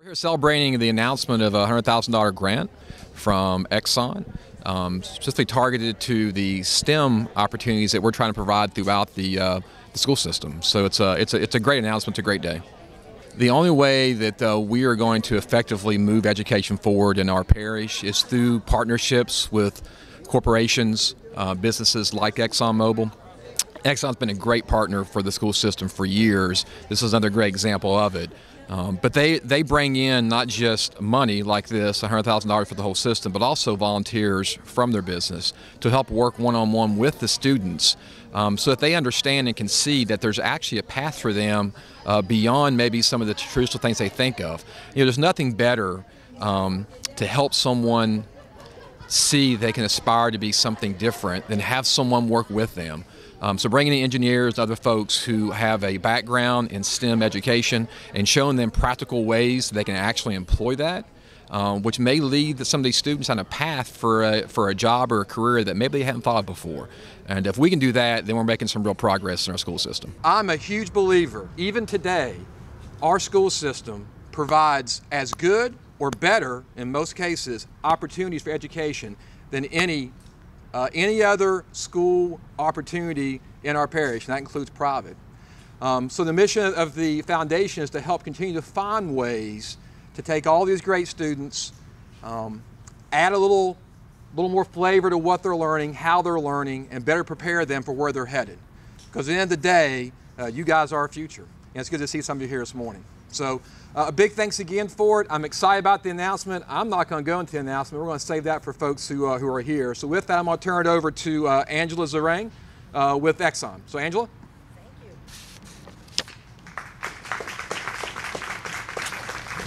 We're here celebrating the announcement of a $100,000 grant from Exxon, um, specifically targeted to the STEM opportunities that we're trying to provide throughout the, uh, the school system. So it's a, it's, a, it's a great announcement, it's a great day. The only way that uh, we are going to effectively move education forward in our parish is through partnerships with corporations, uh, businesses like ExxonMobil. Exxon's been a great partner for the school system for years. This is another great example of it. Um, but they, they bring in not just money like this, $100,000 for the whole system, but also volunteers from their business to help work one on one with the students um, so that they understand and can see that there's actually a path for them uh, beyond maybe some of the traditional things they think of. You know, there's nothing better um, to help someone see they can aspire to be something different than have someone work with them. Um, so bringing in engineers, other folks who have a background in STEM education and showing them practical ways they can actually employ that, um, which may lead some of these students on a path for a, for a job or a career that maybe they hadn't thought of before. And if we can do that, then we're making some real progress in our school system. I'm a huge believer, even today, our school system provides as good or better, in most cases, opportunities for education than any uh, any other school opportunity in our parish, and that includes private. Um, so the mission of the foundation is to help continue to find ways to take all these great students, um, add a little, little more flavor to what they're learning, how they're learning, and better prepare them for where they're headed. Because at the end of the day, uh, you guys are our future. And it's good to see some of you here this morning. So uh, a big thanks again for it. I'm excited about the announcement. I'm not going to go into the announcement. We're going to save that for folks who, uh, who are here. So with that, I'm going to turn it over to uh, Angela Zarang uh, with Exxon. So Angela? Thank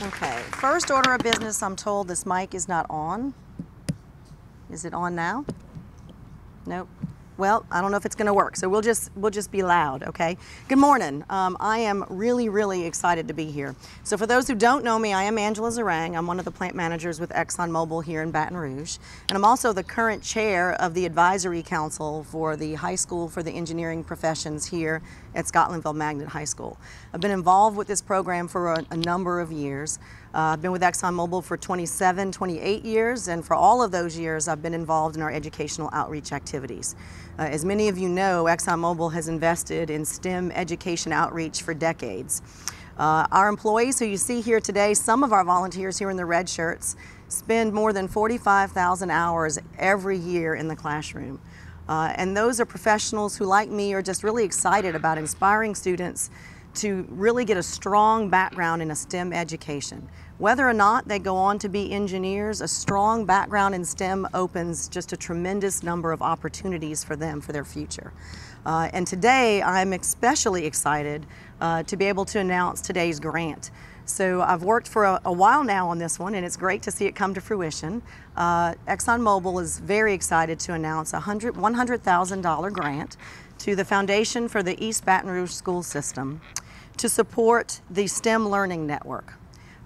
you. Okay, first order of business, I'm told this mic is not on. Is it on now? Nope. Well, I don't know if it's going to work, so we'll just we'll just be loud, okay? Good morning. Um, I am really really excited to be here. So for those who don't know me, I am Angela Zarang. I'm one of the plant managers with ExxonMobil here in Baton Rouge, and I'm also the current chair of the advisory council for the High School for the Engineering Professions here at Scotlandville Magnet High School. I've been involved with this program for a, a number of years. Uh, I've been with ExxonMobil for 27, 28 years, and for all of those years, I've been involved in our educational outreach activities. Uh, as many of you know, ExxonMobil has invested in STEM education outreach for decades. Uh, our employees who you see here today, some of our volunteers here in the red shirts, spend more than 45,000 hours every year in the classroom. Uh, and those are professionals who, like me, are just really excited about inspiring students to really get a strong background in a STEM education. Whether or not they go on to be engineers, a strong background in STEM opens just a tremendous number of opportunities for them for their future. Uh, and today I'm especially excited uh, to be able to announce today's grant. So I've worked for a, a, while now on this one and it's great to see it come to fruition. Uh, ExxonMobil is very excited to announce a $100,000 grant to the Foundation for the East Baton Rouge School System to support the STEM Learning Network.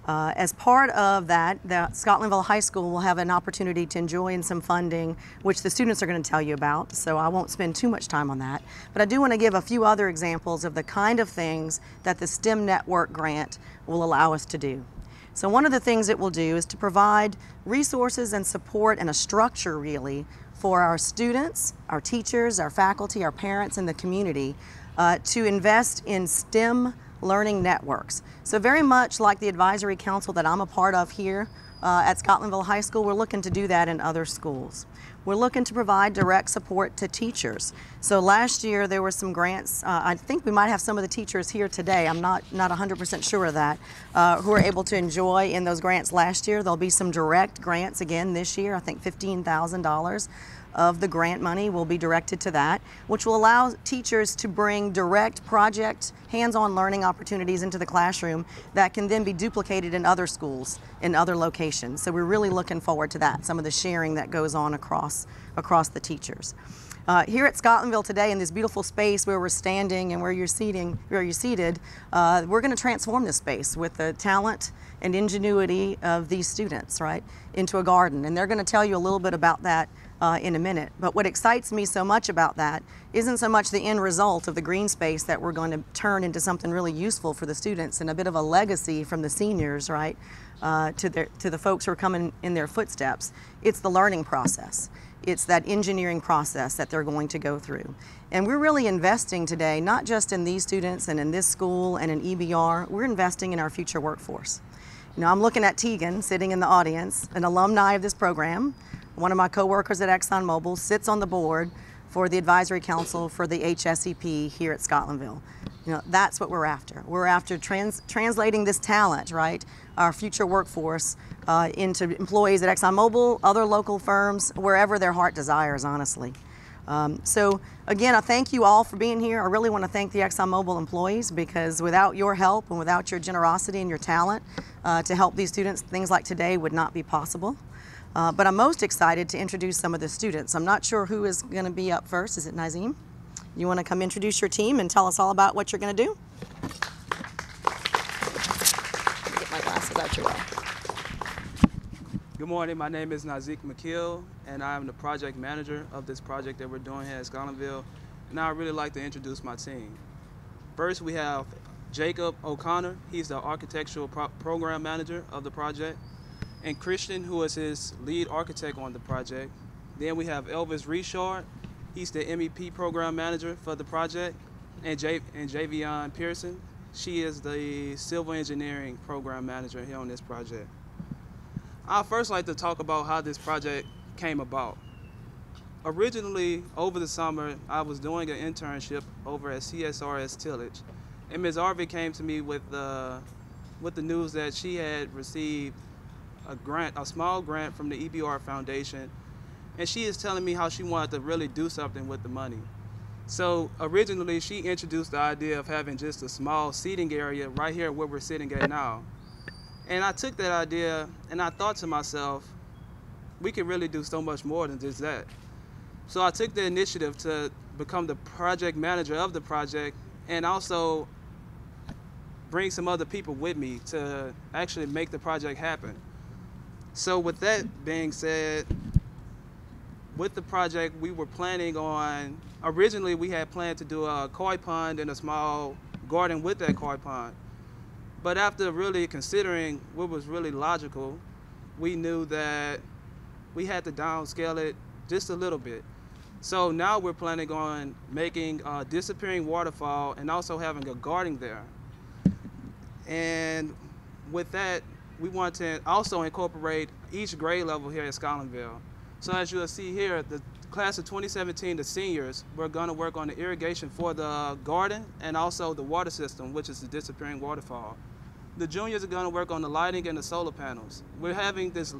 Uh, as part of that, the Scotlandville High School will have an opportunity to enjoy some funding, which the students are going to tell you about, so I won't spend too much time on that. But I do want to give a few other examples of the kind of things that the STEM Network grant will allow us to do. So one of the things it will do is to provide resources and support and a structure really for our students, our teachers, our faculty, our parents, and the community uh, to invest in STEM learning networks. So very much like the advisory council that I'm a part of here uh, at Scotlandville High School, we're looking to do that in other schools. We're looking to provide direct support to teachers. So last year there were some grants, uh, I think we might have some of the teachers here today, I'm not, not 100% sure of that, uh, who are able to enjoy in those grants last year. There'll be some direct grants again this year, I think $15,000 of the grant money will be directed to that, which will allow teachers to bring direct project, hands-on learning opportunities into the classroom that can then be duplicated in other schools, in other locations. So we're really looking forward to that, some of the sharing that goes on across, across the teachers. Uh, here at Scotlandville today, in this beautiful space where we're standing and where you're seating, where you're seated, uh, we're going to transform this space with the talent and ingenuity of these students, right, into a garden. And they're going to tell you a little bit about that uh, in a minute. But what excites me so much about that isn't so much the end result of the green space that we're going to turn into something really useful for the students and a bit of a legacy from the seniors, right, uh, to, their, to the folks who are coming in their footsteps. It's the learning process. It's that engineering process that they're going to go through. And we're really investing today, not just in these students and in this school and in EBR, we're investing in our future workforce. You know, I'm looking at Tegan sitting in the audience, an alumni of this program. One of my coworkers at ExxonMobil sits on the board for the advisory council for the HSEP here at Scotlandville. You know, that's what we're after. We're after trans translating this talent, right, our future workforce uh, into employees at ExxonMobil, other local firms, wherever their heart desires, honestly. Um, so again, I thank you all for being here. I really want to thank the ExxonMobil employees because without your help and without your generosity and your talent uh, to help these students, things like today would not be possible. Uh, but I'm most excited to introduce some of the students. I'm not sure who is going to be up first. Is it Nazim? You want to come introduce your team and tell us all about what you're going to do? Get my glasses out your way. Good morning, my name is Nazik McKill, and I'm the project manager of this project that we're doing here at Scotlandville. And I'd really like to introduce my team. First, we have Jacob O'Connor. He's the architectural pro program manager of the project. And Christian, who is his lead architect on the project. Then we have Elvis Richard. He's the MEP program manager for the project. And, J and Javion Pearson. She is the civil engineering program manager here on this project. I'd first like to talk about how this project came about. Originally, over the summer, I was doing an internship over at CSRS Tillage, and Ms. Arvey came to me with the, with the news that she had received a grant, a small grant from the EBR Foundation, and she is telling me how she wanted to really do something with the money. So originally, she introduced the idea of having just a small seating area right here where we're sitting at now. And I took that idea and I thought to myself, we can really do so much more than just that. So I took the initiative to become the project manager of the project and also bring some other people with me to actually make the project happen. So with that being said, with the project, we were planning on, originally we had planned to do a koi pond and a small garden with that koi pond. But after really considering what was really logical, we knew that we had to downscale it just a little bit. So now we're planning on making a disappearing waterfall and also having a garden there. And with that, we want to also incorporate each grade level here at Scotlandville. So as you'll see here, the class of 2017, the seniors, we're gonna work on the irrigation for the garden and also the water system, which is the disappearing waterfall. The juniors are gonna work on the lighting and the solar panels. We're having this,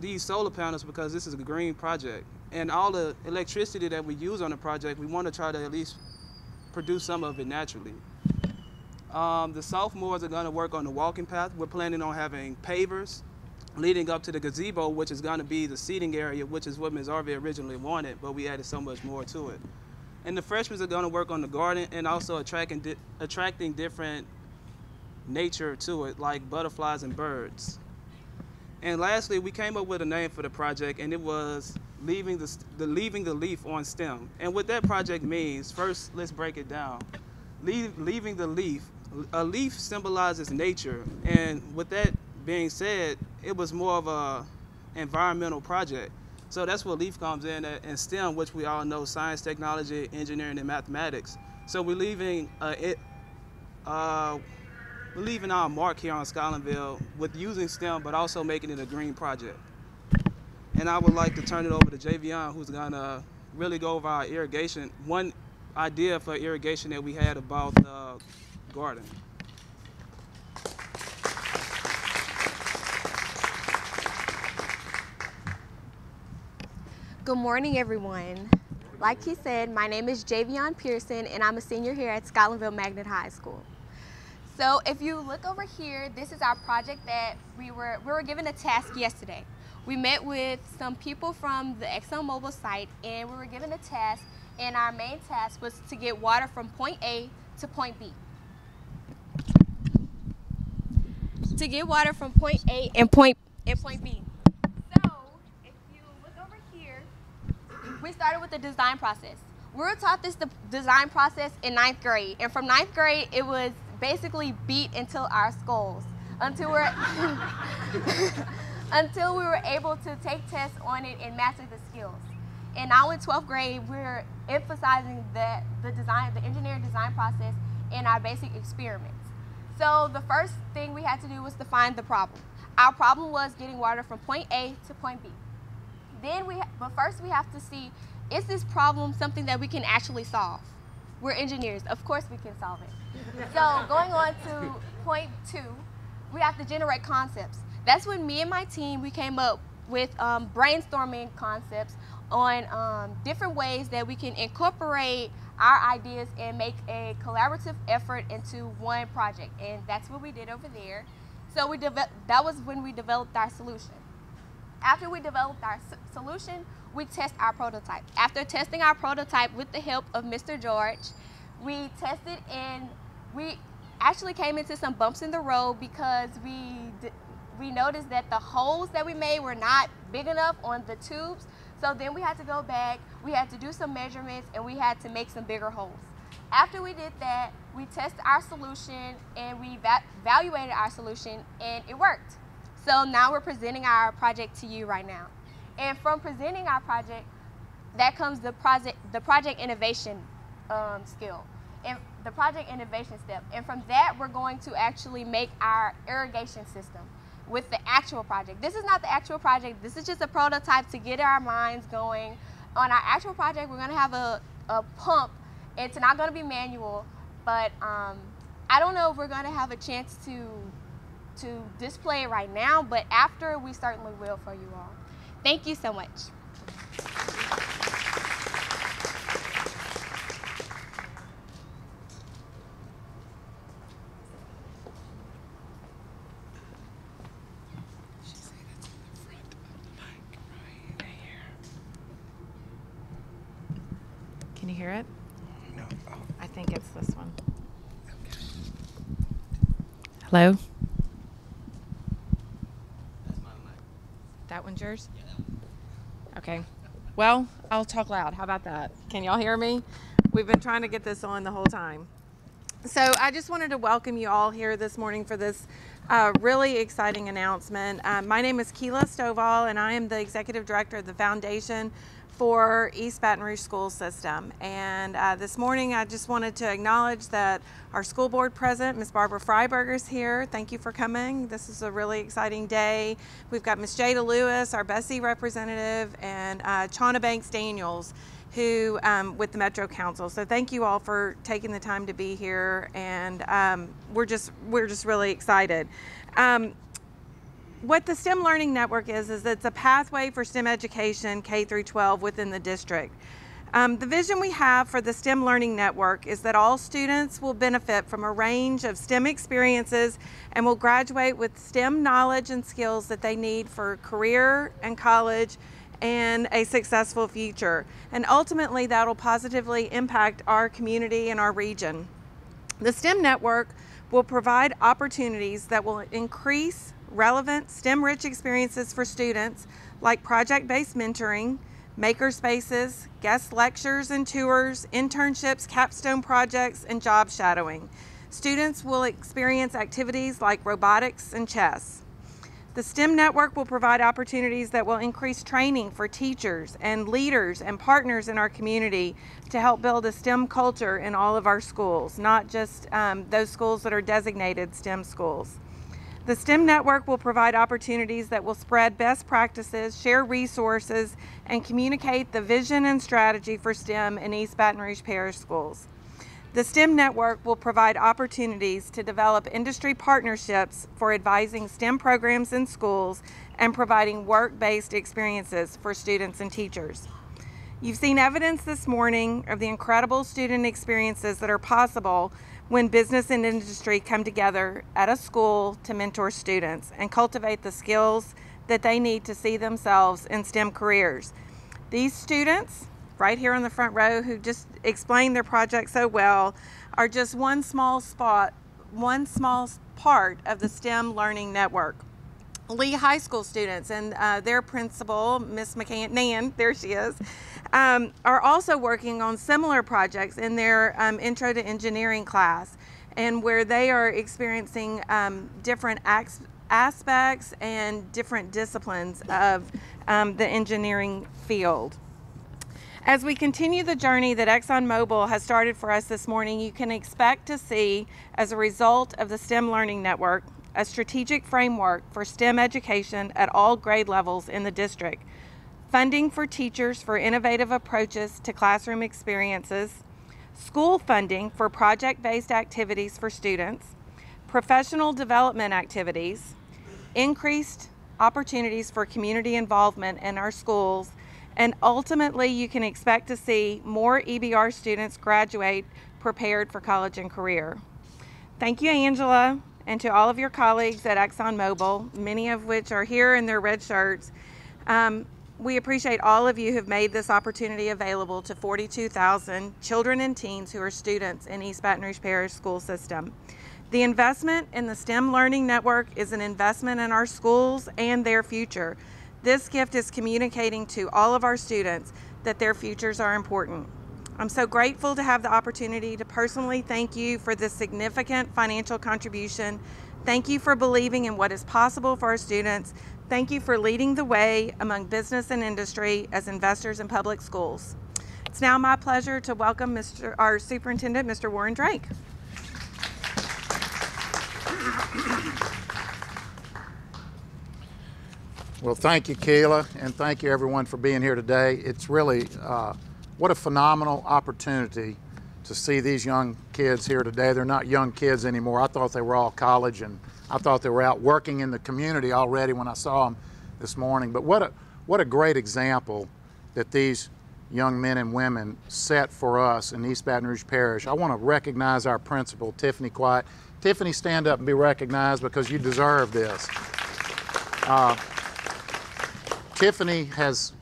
these solar panels because this is a green project. And all the electricity that we use on the project, we wanna try to at least produce some of it naturally. Um, the sophomores are gonna work on the walking path. We're planning on having pavers, leading up to the gazebo, which is going to be the seating area, which is what Ms. Arvey originally wanted, but we added so much more to it. And the freshmen are going to work on the garden and also attracting, di attracting different nature to it, like butterflies and birds. And lastly, we came up with a name for the project, and it was leaving the, the leaving the leaf on STEM. And what that project means, first, let's break it down. Leave, leaving the leaf, a leaf symbolizes nature, and with that being said, it was more of a environmental project. So that's where LEAF comes in and STEM, which we all know, science, technology, engineering, and mathematics. So we're leaving uh, it, uh, we're leaving our mark here on Scotlandville with using STEM, but also making it a green project. And I would like to turn it over to Javion, who's gonna really go over our irrigation. One idea for irrigation that we had about the garden. Good morning, everyone. Like he said, my name is Javion Pearson, and I'm a senior here at Scotlandville Magnet High School. So if you look over here, this is our project that we were, we were given a task yesterday. We met with some people from the ExxonMobil site, and we were given a task, and our main task was to get water from point A to point B. To get water from point A and point and point B. So, if you look over here, we started with the design process. We were taught this de- design process in ninth grade, and from ninth grade, it was basically beat into our skulls until we're until we were able to take tests on it and master the skills. And now in 12th grade, we're emphasizing the, the design, the engineering design process in our basic experiments. So the first thing we had to do was to find the problem. Our problem was getting water from point A to point B. Then we, but first we have to see, is this problem something that we can actually solve? We're engineers, of course we can solve it. so going on to point two, we have to generate concepts. That's when me and my team, we came up with um, brainstorming concepts on um, different ways that we can incorporate our ideas and make a collaborative effort into one project. And that's what we did over there. So we that was when we developed our solution. After we developed our solution, we test our prototype. After testing our prototype with the help of Mr. George, we tested and we actually came into some bumps in the road because we we noticed that the holes that we made were not big enough on the tubes. So then we had to go back, we had to do some measurements, and we had to make some bigger holes. After we did that, we tested our solution and we va- evaluated our solution, and it worked. So now we're presenting our project to you right now. And from presenting our project, that comes the project the project innovation um, skill and the project innovation step and from that we're going to actually make our irrigation system with the actual project. This is not the actual project. This is just a prototype to get our minds going. On our actual project we're going to have a, a pump. It's not going to be manual but um, i don't know if we're going to have a chance to to display it right now but after we certainly will for you all. Thank you so much you hear it? No. I think it's this one. Hello? That one's yours? Okay. Well, I'll talk loud. How about that? Can y'all hear me? We've been trying to get this on the whole time. So I just wanted to welcome you all here this morning for this uh, really exciting announcement. Uh, my name is Keela Stovall, and I am the executive director of the Foundation for East Baton Rouge School System. And uh, this morning, I just wanted to acknowledge that our school board president, Ms. Barbara Freiberger, is here. Thank you for coming. This is a really exciting day. We've got Ms. Jada Lewis, our BESE representative, and uh, Chauna Banks Daniels who um, with the Metro Council. So thank you all for taking the time to be here, and um, we're just we're just really excited. Um, what the STEM Learning Network is is it's a pathway for STEM education K through 12 within the district. Um, the vision we have for the STEM Learning Network is that all students will benefit from a range of STEM experiences and will graduate with STEM knowledge and skills that they need for career and college and a successful future. And ultimately, that will positively impact our community and our region. The STEM network will provide opportunities that will increase relevant STEM rich experiences for students like project based mentoring, maker spaces, guest lectures and tours, internships, capstone projects, and job shadowing. Students will experience activities like robotics and chess. The STEM network will provide opportunities that will increase training for teachers and leaders and partners in our community to help build a STEM culture in all of our schools, not just um, those schools that are designated STEM schools. The STEM network will provide opportunities that will spread best practices, share resources, and communicate the vision and strategy for STEM in East Baton Rouge Parish Schools. The STEM network will provide opportunities to develop industry partnerships for advising STEM programs in schools and providing work based experiences for students and teachers. You've seen evidence this morning of the incredible student experiences that are possible when business and industry come together at a school to mentor students and cultivate the skills that they need to see themselves in STEM careers. These students right here on the front row who just explained their project so well are just one small spot, one small part of the STEM Learning Network. Lee High School students and uh, their principal, Miss McCann, Nan, there she is, um, are also working on similar projects in their um, Intro to Engineering class, and where they are experiencing um, different aspects and different disciplines of um, the engineering field. As we continue the journey that ExxonMobil has started for us this morning, you can expect to see, as a result of the STEM Learning Network, a strategic framework for STEM education at all grade levels in the district, funding for teachers for innovative approaches to classroom experiences, school funding for project based activities for students, professional development activities, increased opportunities for community involvement in our schools, and ultimately, you can expect to see more EBR students graduate prepared for college and career. Thank you, Angela, and to all of your colleagues at ExxonMobil, many of which are here in their red shirts. Um, we appreciate all of you who've made this opportunity available to 42,000 children and teens who are students in East Baton Rouge Parish School System. The investment in the STEM Learning Network is an investment in our schools and their future. This gift is communicating to all of our students that their futures are important. I'm so grateful to have the opportunity to personally thank you for this significant financial contribution. Thank you for believing in what is possible for our students. Thank you for leading the way among business and industry as investors in public schools. It's now my pleasure to welcome Mr. our superintendent, Mr. Warren Drake. Well, thank you, Kayla, and thank you everyone for being here today. It's really uh, what a phenomenal opportunity to see these young kids here today. They're not young kids anymore. I thought they were all college, and I thought they were out working in the community already when I saw them this morning. But what a what a great example that these young men and women set for us in East Baton Rouge Parish. I want to recognize our principal, Tiffany Quiet. Tiffany, stand up and be recognized because you deserve this. Tiffany has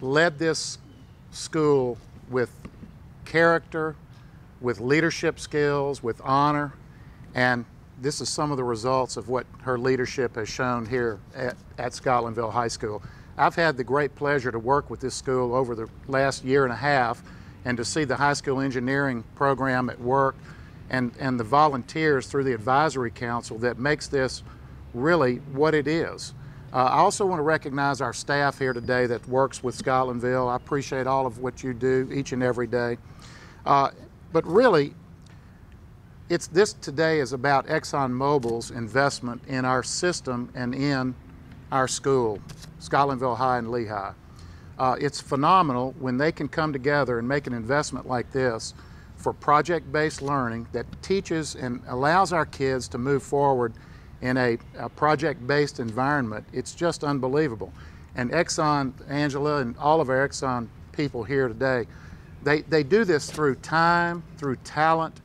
led this school with character, with leadership skills, with honor, and this is some of the results of what her leadership has shown here at, at Scotlandville High School. I've had the great pleasure to work with this school over the last year and a half and to see the high school engineering program at work and, and the volunteers through the advisory council that makes this really what it is. Uh, I also want to recognize our staff here today that works with Scotlandville. I appreciate all of what you do each and every day. Uh, but really, it's this today is about ExxonMobil's investment in our system and in our school, Scotlandville High and Lee High. Uh, it's phenomenal when they can come together and make an investment like this for project-based learning that teaches and allows our kids to move forward in a, a project-based environment. It's just unbelievable. And Exxon, Angela, and all of our Exxon people here today, they, they do this through time, through talent,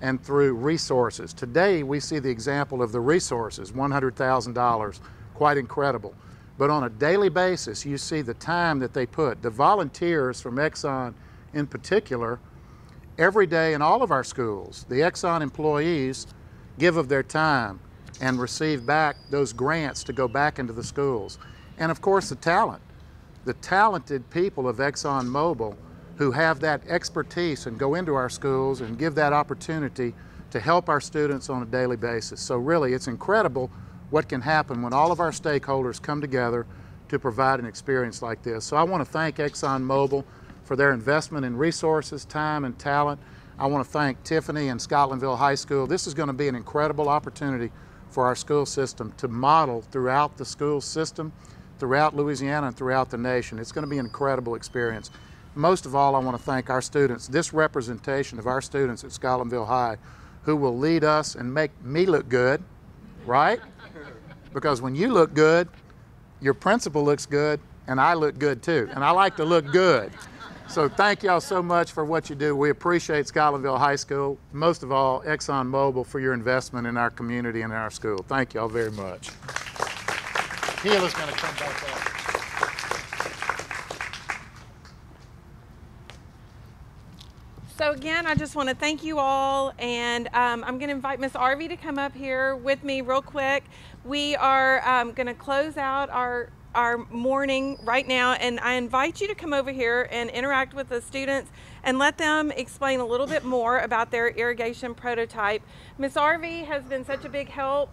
and through resources. Today, we see the example of the resources, $100,000, quite incredible. But on a daily basis, you see the time that they put. The volunteers from Exxon in particular, every day in all of our schools, the Exxon employees give of their time and receive back those grants to go back into the schools. And of course, the talent. The talented people of ExxonMobil who have that expertise and go into our schools and give that opportunity to help our students on a daily basis. So, really, it's incredible what can happen when all of our stakeholders come together to provide an experience like this. So, I want to thank ExxonMobil for their investment in resources, time, and talent. I want to thank Tiffany and Scotlandville High School. This is going to be an incredible opportunity for our school system to model throughout the school system, throughout Louisiana, and throughout the nation. It's going to be an incredible experience. Most of all, I want to thank our students, this representation of our students at Scotlandville High, who will lead us and make me look good, right? Because when you look good, your principal looks good, and I look good too. And I like to look good. So thank y'all so much for what you do. We appreciate Scotlandville High School, most of all ExxonMobil for your investment in our community and in our school. Thank y'all very much. Keela's going to come back up. So again, I just want to thank you all, and um, I'm going to invite Miss Arvey to come up here with me real quick. We are um, going to close out our our morning right now, and I invite you to come over here and interact with the students and let them explain a little bit more about their irrigation prototype. Miss Arvey has been such a big help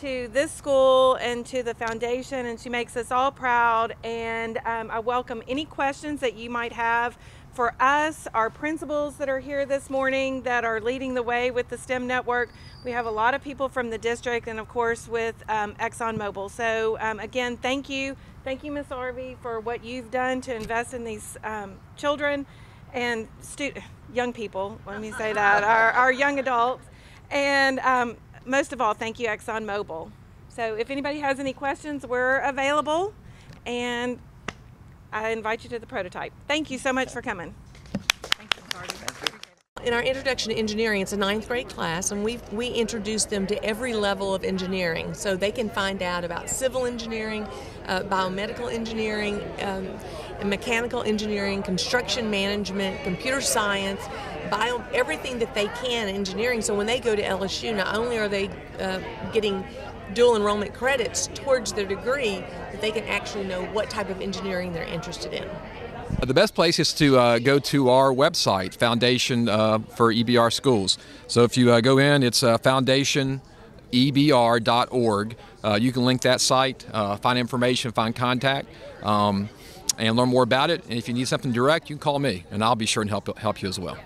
to this school and to the foundation, and she makes us all proud. And um, I welcome any questions that you might have for us, our principals that are here this morning that are leading the way with the STEM network. We have a lot of people from the district and, of course, with um, ExxonMobil. So, um, again, thank you. Thank you, Miss Arvey, for what you've done to invest in these um, children and young people. Let me say that, our, our young adults. And um, most of all, thank you, ExxonMobil. So, if anybody has any questions, we're available. And I invite you to the prototype. Thank you so much for coming. In our introduction to engineering, it's a ninth grade class, and we we introduce them to every level of engineering, so they can find out about civil engineering, uh, biomedical engineering, um, mechanical engineering, construction management, computer science, bio everything that they can engineering. So when they go to LSU, not only are they uh, getting dual enrollment credits towards their degree, that they can actually know what type of engineering they're interested in. The best place is to uh, go to our website, Foundation uh, for EBR Schools. So if you uh, go in, it's uh, foundationebr.org. Uh, you can link that site, uh, find information, find contact, um, and learn more about it. And if you need something direct, you can call me, and I'll be sure and help help you as well.